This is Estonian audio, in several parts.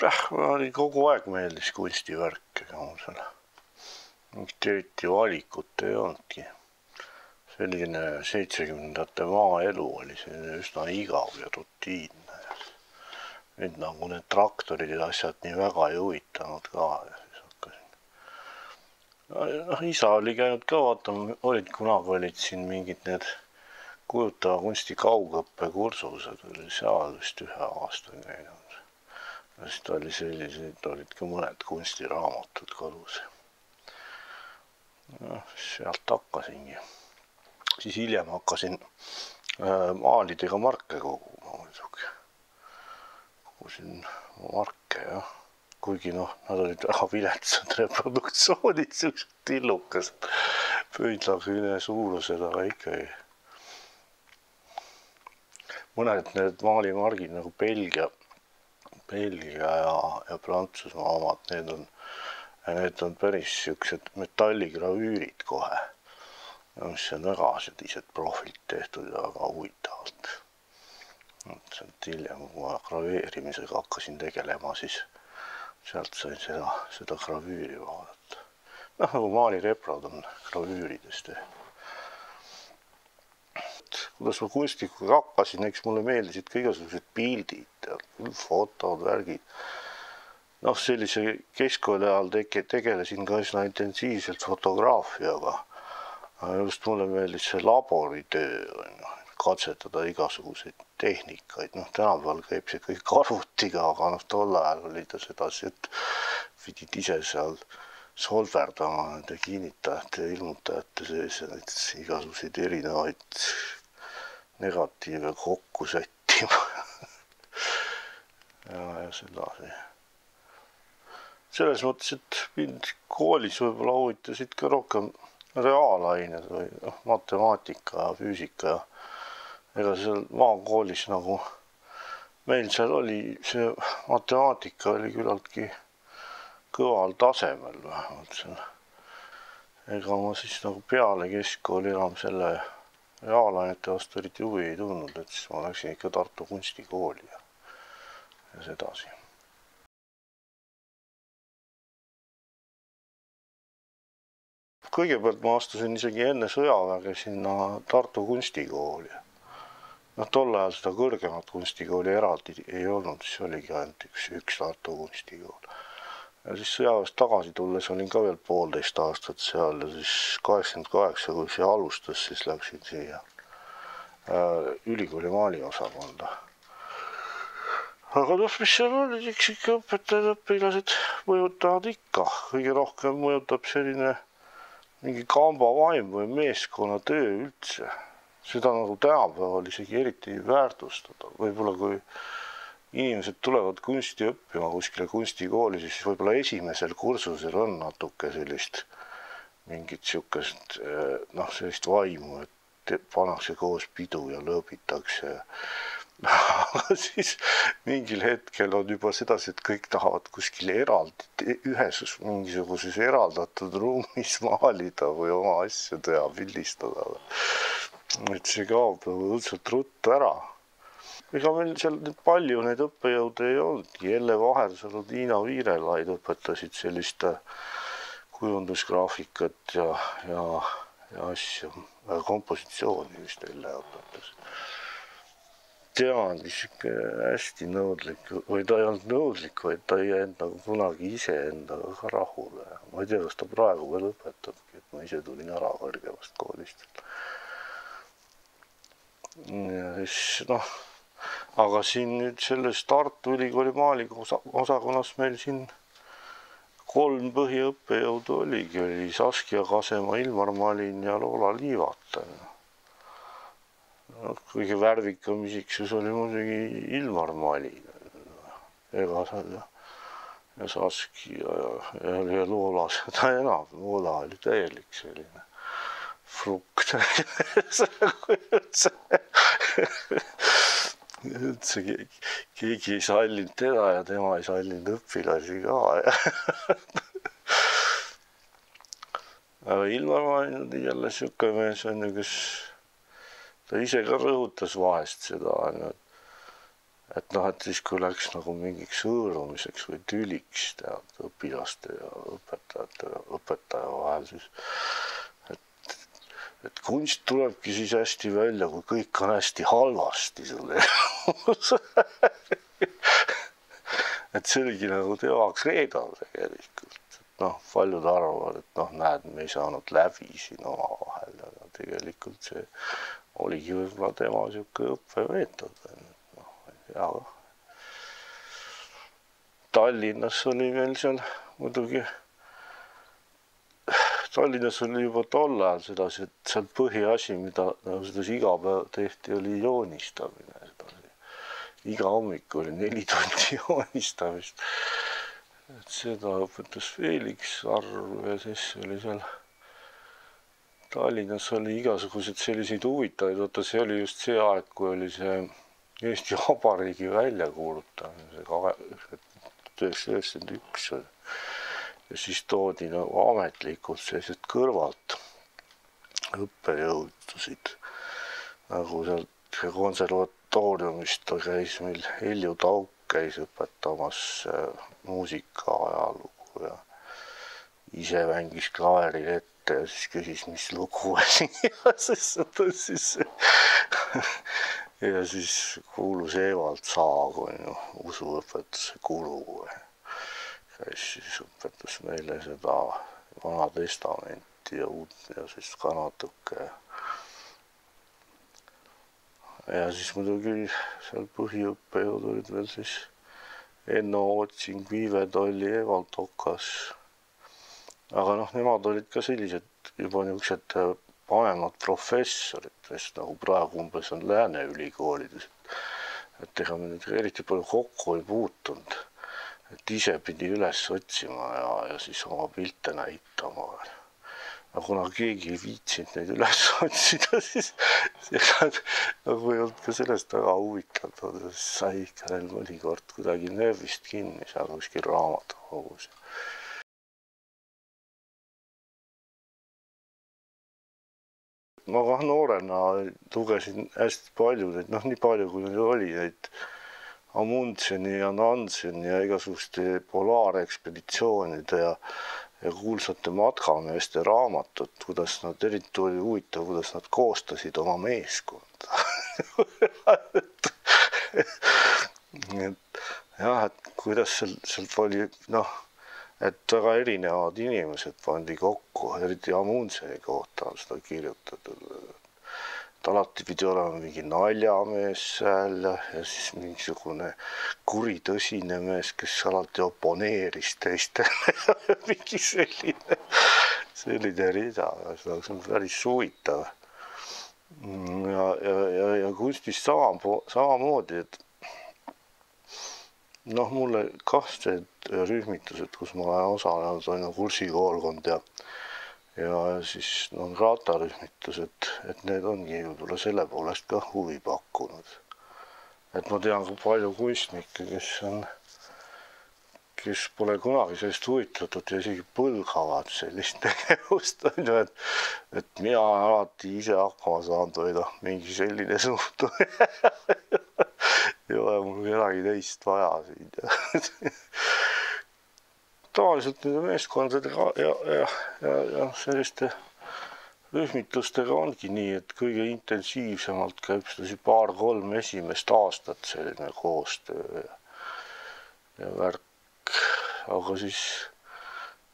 jah, mulle kogu aeg meeldis kunstivärk, ega mul seal mingit eriti valikut ei olnudki. selline seitsmekümnendate maaelu oli selline üsna igav ja rutiinne. nüüd nagu need traktorid ja asjad nii väga ei huvitanud ka ja siis hakkasin. noh, isa oli käinud ka vaatama, olid kunagi olid siin mingid need kujutava kunsti kaugõppekursused oli seal vist ühe aasta käinud. Ta oli selliseid, olid ka mõned kunstiraamatud kodus noh, sealt hakkasingi. siis hiljem hakkasin äh, maalidega marke koguma muidugi. kogusin marke jah, kuigi noh, nad olid väga viletsad reproduktsioonid, siuksed tillukesed, pöidlaküüne suurused, aga ikkagi. mõned need maalimargid nagu Belgia, Belgia ja, ja Prantsusmaa omad, need on need on päris siuksed metalligravüürid kohe, mis on väga sellised profilt tehtud ja väga huvitavad. et sealt hiljem, kui ma graveerimisega hakkasin tegelema, siis sealt sain seda, seda gravüüri vaadata. noh, nagu maalireprod on gravüüridest tehtud kuidas ma kunstikuga hakkasin, eks mulle meeldisid ka igasugused pildid fotod, värgid noh, sellise keskkooli ajal tege-, tegelesin ka üsna intensiivselt fotograafiaga. just mulle meeldis see laboritöö, on ju, katsetada igasuguseid tehnikaid, noh, tänapäeval käib see kõik arvutiga, aga noh, tol ajal oli ta sedasi, et pidid ise seal solverdama nende kinnitajate ja ilmutajate sees ja neid igasuguseid erinevaid negatiive kokku sättima ja, ja sedasi selles mõttes, et mind koolis võib-olla huvitasid ka rohkem reaalained või noh, matemaatika füüsika ega seal maakoolis nagu meil seal oli see matemaatika oli küllaltki kõval tasemel vähemalt seal. ega ma siis nagu peale keskkooli enam selle reaalainete vastu eriti huvi ei tundnud, et siis ma läksin ikka Tartu Kunstikooli ja, ja sedasi kõigepealt ma astusin isegi enne sõjaväge sinna Tartu kunstikooli. noh, tol ajal seda kõrgemat kunstikooli eraldi ei olnud, siis oligi ainult üks, üks Tartu kunstikool. Ja siis sõjaväest tagasi tulles olin ka veel poolteist aastat seal ja siis kaheksakümmend kaheksa, kui see alustas, siis läksin siia äh, ülikooli maaliosakonda aga noh, mis seal on, eks ikka õpetajad, õpilased mõjutavad ikka, kõige rohkem mõjutab selline mingi kamba vaim või meeskonnatöö üldse. seda nagu tänapäeval isegi eriti ei väärtustada, võib-olla kui inimesed tulevad kunsti õppima kuskile kunstikooli, siis võib-olla esimesel kursusel on natuke sellist mingit sihukest noh, sellist vaimu, et pannakse koos pidu ja lõõbitakse aga siis mingil hetkel on juba sedasi, et kõik tahavad kuskil eraldi, ühes mingisuguses eraldatud ruumis maalida või oma asju teha, pildistada. et see kaob nagu õudselt ruttu ära. Ega meil seal palju neid õppejõude ei olnudki, Elle Vahersalu, Tiina Viirelaid õpetasid sellist kujundusgraafikat ja, ja, ja asju, kompositsiooni vist Elle õpetas tean, sihuke hästi nõudlik või ta ei olnud nõudlik, vaid ta ei jäänud nagu kunagi iseendaga ka rahule. ma ei tea, kas ta praegu veel õpetabki, et ma ise tulin ära kõrgemast koolist. ja siis noh, aga siin nüüd selles Tartu Ülikooli maaliosakonnas meil siin kolm põhiõppejõudu oligi, oli Saskia Kasema, Ilmar Malin ja Loola Liivata. No kõige värvikam isiksus oli muidugi Ilmar Malin. ega sa ja, ja Saski ja, ja, ja Loola seda enam, Loola oli täielik selline frukt üldse, keegi, ei sallinud teda ja tema ei sallinud õpilasi ka aga Ilmar Malin oli jälle sihuke mees on ju, kes ta ise ka rõhutas vahest seda, et noh, et siis, kui läks nagu mingiks hõõrumiseks või tüliks tead õpilaste ja õpetajate, õpetaja vahel, siis et, et kunst tulebki siis hästi välja, kui kõik on hästi halvasti sul elus. Et see oligi nagu tema kreedo tegelikult, et noh, paljud arvavad, et noh, näed, me ei saanud läbi siin omavahel, aga tegelikult see oligi võib-olla tema niisugune õppemeetod. Ja Tallinnas oli meil seal muidugi, Tallinnas oli juba tol ajal sedasi, et seal põhiasi, mida nagu sedasi iga päev tehti, oli joonistamine sedasi. iga hommik oli neli tundi joonistamist. et seda õpetas Felix Arv ja siis oli seal Tallinnas oli igasuguseid selliseid huvitavaid, vaata see oli just see aeg, kui oli see Eesti Vabariigi väljakuulutamine, kahe, tuhat üheksasada üheksakümmend üks. Ja siis toodi nagu ametlikult sellised kõrvalt õppejõudusid nagu sealt konservatooriumist käis meil Helju Tauk käis õpetamas äh, muusika ajalugu ja ise mängis klaveril ette ja siis küsis, mis lugu oli ja siis, siis ja siis kuulus Evald Saag on ju usuõpetuse guru. Kes siis õpetas meile seda Vana Testamenti ja uut ja siis ka natuke. ja siis muidugi seal põhiõppejõud olid veel siis Enno Otsing, Viive Tolli, Evald Okas. aga noh, nemad olid ka sellised juba niisugused vanemad professorid, kes nagu praegu umbes on Lääne ülikoolides. et ega me nendega eriti palju kokku ei puutunud. Et ise pidi üles otsima ja, ja siis oma pilte näitama. aga kuna keegi ei viitsinud neid üles otsida, siis ega nagu ei olnud ka sellest väga huvitatud, sai ikka neil mõnikord kuidagi nööbist kinni seal kuskil raamatukogus ma kah noorena lugesin hästi palju neid, noh, nii palju kui neid oli, neid Amundseni ja Nanseni ja igasuguste polaarekspeditsioonide ja ja kuulsate matkameeste raamatut, kuidas nad, eriti oli huvitav, kuidas nad koostasid oma meeskonda et jah, et kuidas seal, sealt oli noh et väga erinevad inimesed pandi kokku, eriti Amundseni kohta on seda kirjutatud. Et alati pidi olema mingi naljamees seal ja, ja siis mingisugune kuritõsine mees, kes alati oponeeris teistele mingi selline, selline rida, see on päris huvitav. ja, ja, ja, ja kunstis sama, samamoodi, et noh, mulle kah need rühmitused, kus ma olen osalenud, on ju kursikoolkond ja ja siis noh, ratarühmitused, et need ongi võib-olla selle poolest ka huvi pakkunud. et ma tean palju kunstnikke, kes on, kes pole kunagi sellest huvitatud ja isegi põlgavad sellist tegevust, on ju, et et mina alati ise hakkama saanud või noh, mingi selline suhtumine ei ole mul kedagi teist vaja siin tavaliselt nende meeskondadega ja, ja, ja, ja selliste rühmitustega ongi nii, et kõige intensiivsemalt käib sedasi paar-kolm esimest aastat selline koostöö ja, ja värk, aga siis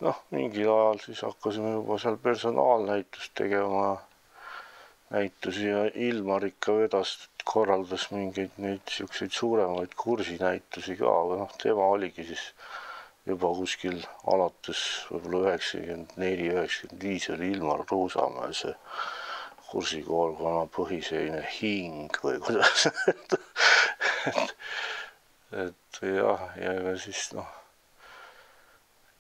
noh, mingil ajal siis hakkasime juba seal personaalnäitust tegema, näitusi ja Ilmar ikka vedas korraldas mingeid neid niisuguseid suuremaid kursinäitusi ka, aga noh, tema oligi siis juba kuskil alates võib-olla üheksakümmend neli, üheksakümmend viis oli Ilmar Ruusamäe see kursikoolkonna põhiselline hing või kuidas öelda. Et, et jah, ja ega siis noh,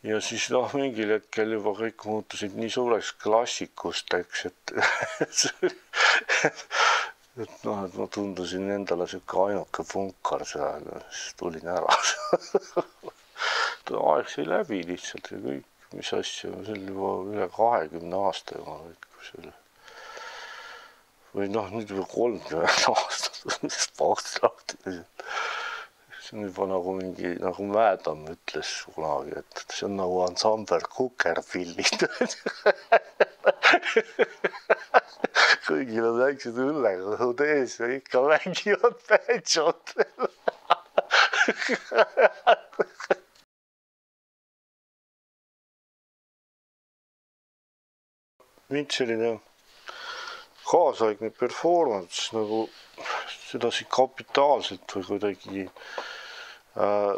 ja siis noh, mingil hetkel juba kõik muutusid nii suureks klassikusteks, et et noh, et ma tundusin endale sihuke ainuke punkar seal ja siis tulin ära aeg sai läbi lihtsalt ja kõik, mis asja, see oli juba üle kahekümne aasta juba kõik, kui see oli. või noh, nüüd juba kolmkümmend aastat, sest pausti lahti. see on juba nagu mingi, nagu Mäedam ütles kunagi, et see on nagu ansambel Kukerpillid kõigil on väiksed õllekõhud ees ja ikka mängivad bändžot mind selline kaasaegne performance nagu sedasi kapitaalselt või kuidagi äh,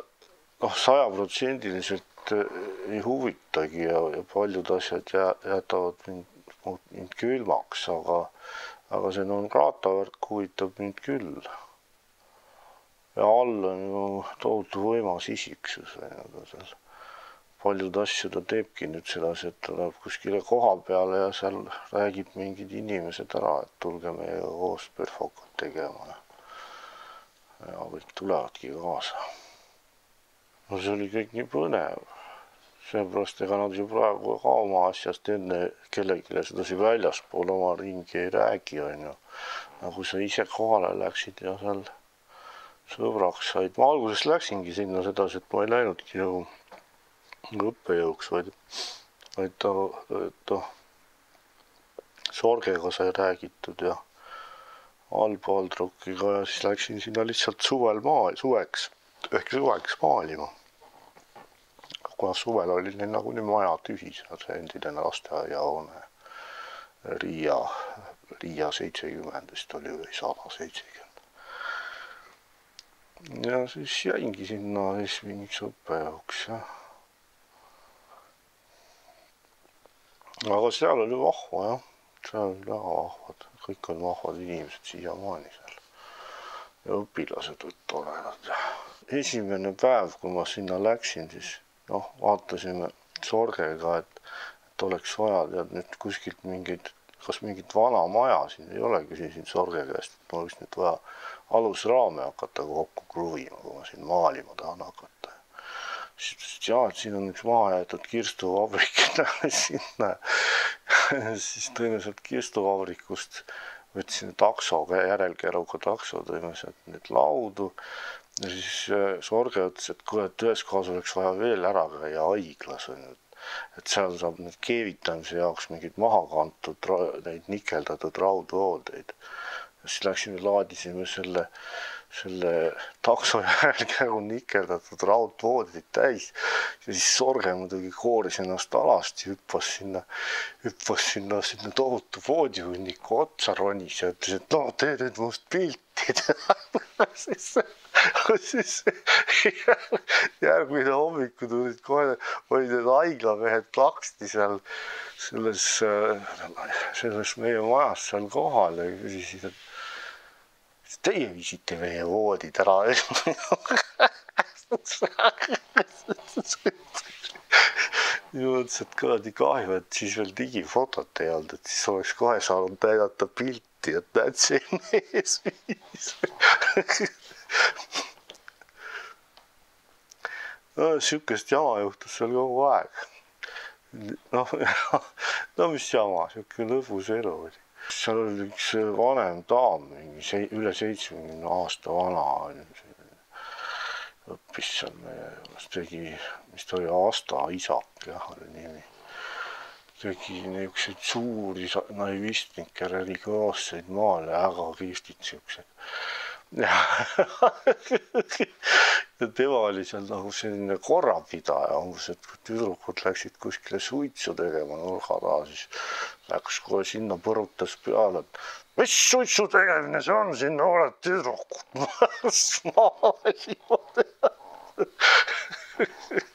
noh, sajaprotsendiliselt äh, ei huvitagi ja, ja paljud asjad jää, jätavad mind, mind külmaks, aga, aga see non-grata värk huvitab mind küll. ja all on ju tohutu võimas isiksus on ju seal paljud asju ta teebki nüüd sedasi, et ta läheb kuskile koha peale ja seal räägib mingid inimesed ära, et tulge meiega koos perfokat tegema. ja kõik tulevadki kaasa. no see oli kõik nii põnev. seepärast ega nad ju praegu ka oma asjast enne kellelegi sedasi väljaspool oma ringi ei räägi, onju. nagu sa ise kohale läksid ja seal sõbraks said. ma alguses läksingi sinna sedasi, et ma ei läinudki nagu õppejõuks, vaid, vaid ta, noh, Sorgega sai räägitud ja Albaldrukiga ja siis läksin sinna lihtsalt suvel maal, suveks, ehk suveks maalima. kuna suvel oli neil nagunii maja tühi, seal see endine lasteaiahoone Riia, Riia seitsekümmend vist oli või sada seitsekümmend. ja siis jäingi sinna siis mingiks õppejõuks ja aga seal oli vahva jah, seal oli väga vahvad, kõik on vahvad inimesed siiamaani seal. ja õpilased olid toredad. esimene päev, kui ma sinna läksin, siis noh, vaatasime Sorgega, et, et oleks vaja tead nüüd kuskilt mingeid, kas mingit vana maja siin ei ole, küsisin Sorge käest, et ma võiks nüüd vaja alusraame hakata kokku kruvima, kui ma siin maalima tahan hakata siis ütles, et jaa, et siin on üks mahajäetud kirstuvabrik sinna. siis tõime sealt kirstuvabrikust, võtsime takso, järelkäruga takso, tõime sealt neid laudu. ja siis äh, Sorge ütles, et kuule, et ühes kohas oleks vaja veel ära käia haiglas on ju et seal saab nüüd keevitamise jaoks mingeid maha kantud, neid nikeldatud raudvoodeid. siis läksime, laadisime selle selle takso järelkäru nikeldatud raudvoodid täis. Ja siis Sorge muidugi kooris ennast alasti, hüppas sinna, hüppas sinna, sinna tohutu voodihunniku otsa ronis ja ütles, et no tee nüüd must pilti. Siis, siis järgmine hommiku tulid kohe, olid need haiglamehed plaksti seal selles, selles meie majas seal kohal ja küsisid, et Teie viisite meie voodid ära. Ja mõtlesin, et kuradi kahju, et siis veel digifotot ei olnud, et siis oleks kohe saanud näidata pilti, et näed, see mees viis. No sihukest jama juhtus seal kogu aeg. noh, no mis jama, sihuke lõbus elu oli seal oli üks vanem daam, mingi see üle seitsmekümne aasta vana õppis seal meie juures, tegi, mis ta oli, Asta isak jah, oli nimi. tegi niisuguseid suuri naivistlikke religioosseid maale, väga kihvtid siuksed tema oli seal nagu selline korrapidaja umbes, et kui tüdrukud läksid kuskile suitsu tegema nurga taha, siis läks kohe sinna, põrutas peale, et mis suitsu tegemine see on, siin noored tüdrukud? Maalivad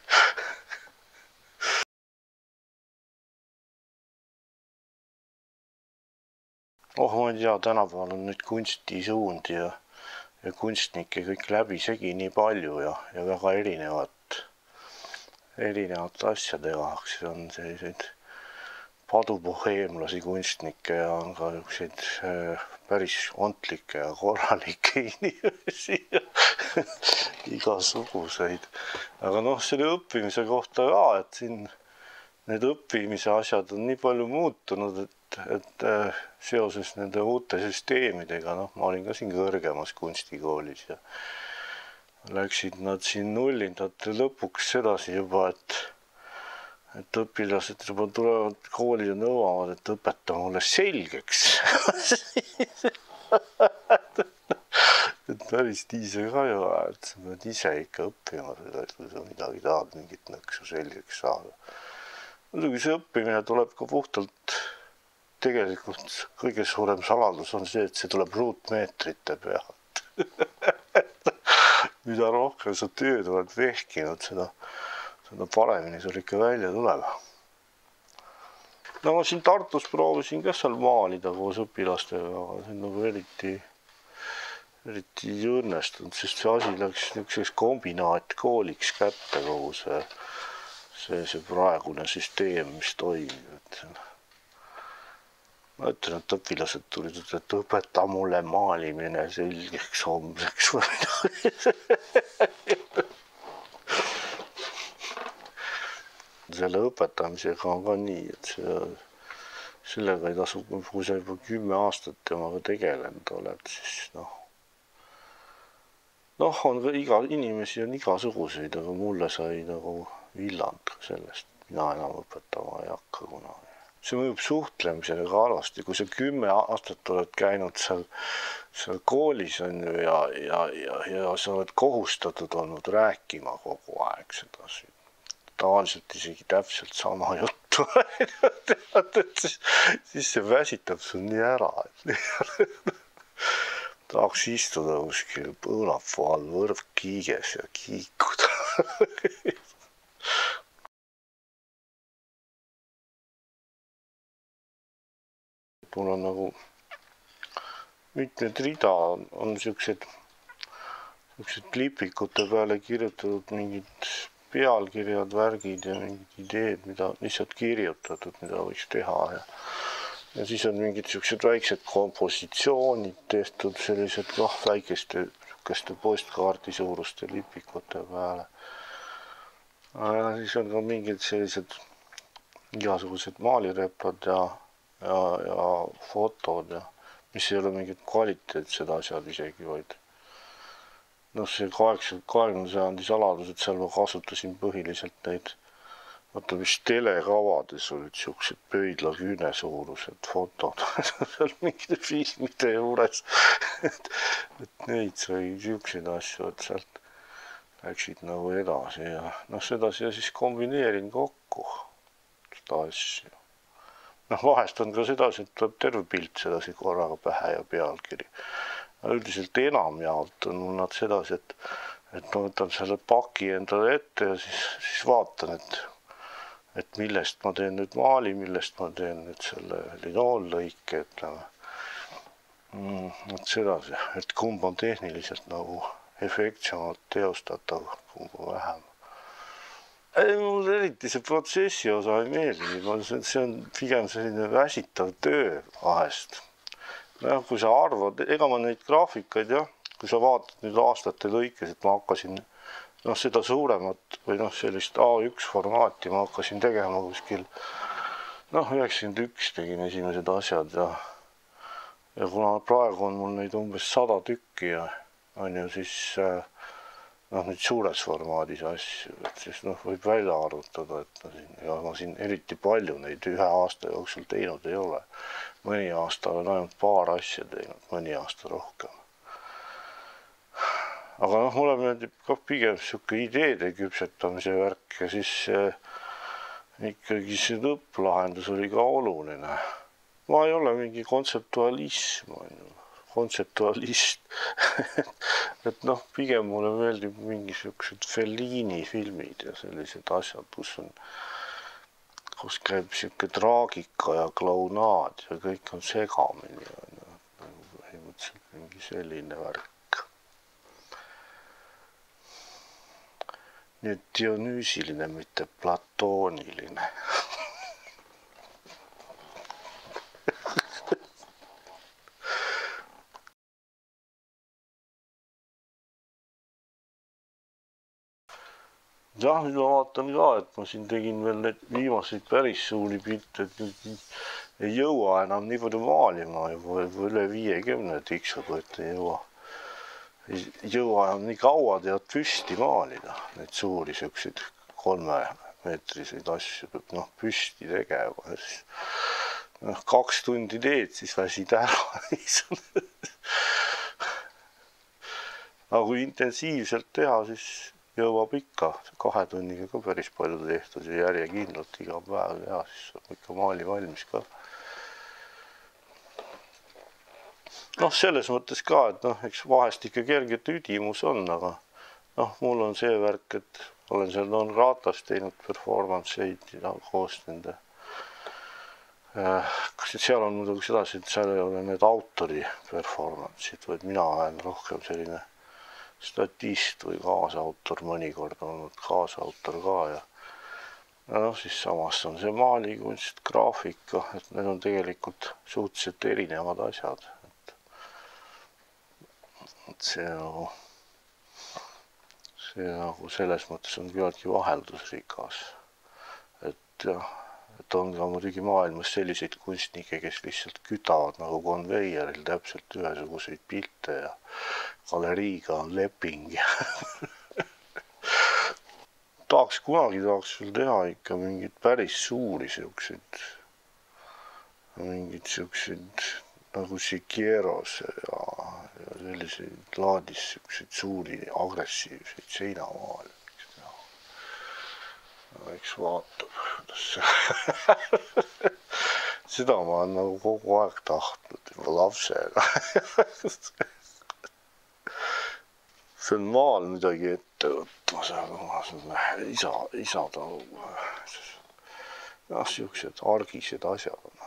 oh, ma ei tea, tänapäeval on nüüd kunstisuund ja ja kunstnikke kõik läbisegi nii palju ja, ja väga erinevat, erinevat asja tehakse, on selliseid paduboheemlasi kunstnikke ja on ka niisuguseid äh, päris ontlikke ja korralikke inimesi igasuguseid. aga noh, selle õppimise kohta ka, et siin need õppimise asjad on nii palju muutunud, et et äh, seoses nende uute süsteemidega, noh, ma olin ka siin kõrgemas kunstikoolis ja läksid nad siin nullindate lõpuks sedasi juba, et et õpilased juba tulevad kooli ja nõuavad, et õpeta mulle selgeks et päris nii see ka ole, et sa pead ise ikka õppima seda, et kui sa midagi tahad, mingit nõksu selgeks saada. muidugi see õppimine tuleb ka puhtalt, tegelikult kõige suurem saladus on see, et see tuleb ruutmeetrite pealt mida rohkem sa tööd oled vehkinud, seda seda paremini sul ikka välja tuleb. no ma siin Tartus proovisin ka seal maalida koos õpilastega, aga see on nagu eriti, eriti ei õnnestunud, sest see asi läks niisuguseks kombinaatkooliks kätte, kogu see, see, see praegune süsteem, mis toimib, et ma ütlen, et õpilased tulid, et õpeta mulle maalimine selgeks homseks või midagi selle õpetamisega on ka nii, et see, sellega ei tasu, kui sa juba kümme aastat temaga tegelenud oled, siis noh. noh, on ka iga, inimesi on igasuguseid, aga mulle sai nagu villand sellest, mina enam õpetama ei hakka kunagi. See mõjub suhtlemisele ka halvasti, kui sa kümme aastat oled käinud seal, seal koolis on ju ja, ja, ja, ja sa oled kohustatud olnud rääkima kogu aeg sedasi tavaliselt isegi täpselt sama juttu tead, et siis, siis see väsitab sul nii ära, et tahaks istuda kuskil põõnapuu all võrvkiiges ja kiikuda mul on nagu mitmed rida on, on siuksed, siuksed klipikute peale kirjutatud mingid pealkirjad, värgid ja mingid ideed, mida lihtsalt kirjutatud, mida võiks teha ja ja siis on mingid siuksed väiksed kompositsioonid tehtud sellised noh, väikeste sihukeste postkaardi suuruste lipikute peale. siis on ka mingid sellised igasugused maalireplad ja, ja, ja fotod ja mis ei ole mingid kvaliteetsed asjad isegi, vaid noh, see kaheksa, kahekümnenda sajandi saladus, et seal ma kasutasin põhiliselt neid, vaata vist telekavades olid siuksed pöidlaküüne suurused fotod seal mingite filmide juures et, et neid sai siukseid asju, et sealt läksid nagu edasi ja noh, sedasi ja siis kombineerin kokku seda asja. Noh, vahest on ka sedasi, et tuleb terve pilt sedasi korraga pähe ja pealkiri üldiselt enamjaolt on nad sedasi, et, et ma võtan selle paki endale ette ja siis, siis vaatan, et, et millest ma teen nüüd maali, millest ma teen nüüd selle linoollõike, ütleme mm,. et sedasi, et kumb on tehniliselt nagu efektsemalt teostatav, kumb on vähem ei, mulle eriti see protsessi osa ei meeldi, see on pigem selline väsitav töö vahest. Jah, kui sa arvad, ega ma neid graafikaid jah, kui sa vaatad nüüd aastate lõikes, et ma hakkasin noh, seda suuremat või noh, sellist A1 formaati ma hakkasin tegema kuskil noh, üheksakümmend üks tegin esimesed asjad ja ja kuna praegu on mul neid umbes sada tükki ja on ju, siis äh, noh, nüüd suures formaadis asju, et siis noh, võib välja arvutada, et no siin, ega ma siin eriti palju neid ühe aasta jooksul teinud ei ole mõni aasta olen ainult paar asja teinud, mõni aasta rohkem. aga noh, mulle meeldib ka pigem sihuke ideede küpsetamise värk ja siis äh, ikkagi see lõpplahendus oli ka oluline. ma ei ole mingi kontseptualism, on ju, kontseptualist et noh, pigem mulle meeldib mingisugused Fellini filmid ja sellised asjad, kus on kus käib sihuke traagika ja klounaad ja kõik on segamini on ju, nagu põhimõtteliselt mingi selline värk. nii et Dionüüsiline, mitte platooniline jah, nüüd ma vaatan ka, et ma siin tegin veel neid viimaseid päris suuri pilte, et nüüd ei jõua enam nii palju maalima juba, juba üle viiekümne tiksub, et ei jõua, ei jõua enam nii kaua tead püsti maalida, neid suuri siukseid kolmemeetriseid asju peab noh püsti tegema ja siis noh, kaks tundi teed, siis väsid ära aga kui intensiivselt teha, siis jõuab ikka kahe tunniga ka päris palju tehtud ja järjekindlalt iga päev teha, siis saab ikka maali valmis ka. noh, selles mõttes ka, et noh, eks vahest ikka kerge tüdimus on, aga noh, mul on see värk, et olen seal Don Ratas teinud performance eid ja koos nende äh, seal on muidugi sedasi, et seal ei ole need autori performance'id, vaid mina olen rohkem selline statist või kaasautor, mõnikord olnud kaasautor ka ja noh, siis samas on see maalikunst, graafika, et need on tegelikult suhteliselt erinevad asjad, et et see nagu, see nagu selles mõttes on küllaltki vaheldusrikas. et jah et on ka muidugi maailmas selliseid kunstnikke, kes lihtsalt kütavad nagu konveieril täpselt ühesuguseid pilte ja galeriiga on leping tahaks kunagi tahaks veel teha ikka mingeid päris suuri siukseid, mingeid siukseid nagu Sikieros ja, ja selliseid laadis siukseid suuri agressiivseid seinamaale eks vaatab, kuidas see seda ma olen nagu kogu aeg tahtnud juba lapsena. See on maal midagi ette võtmas, aga isa, isa ta, noh, siuksed argised asjad on